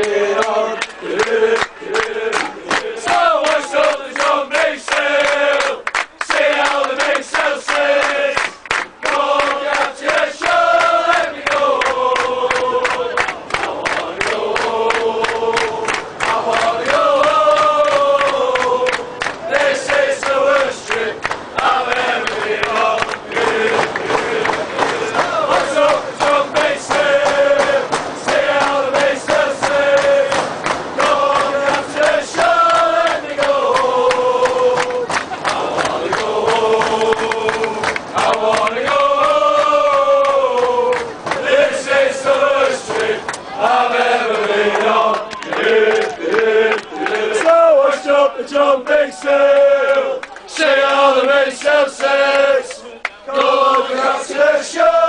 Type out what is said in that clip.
it up. Sail, all the many self-sets, go across the shore.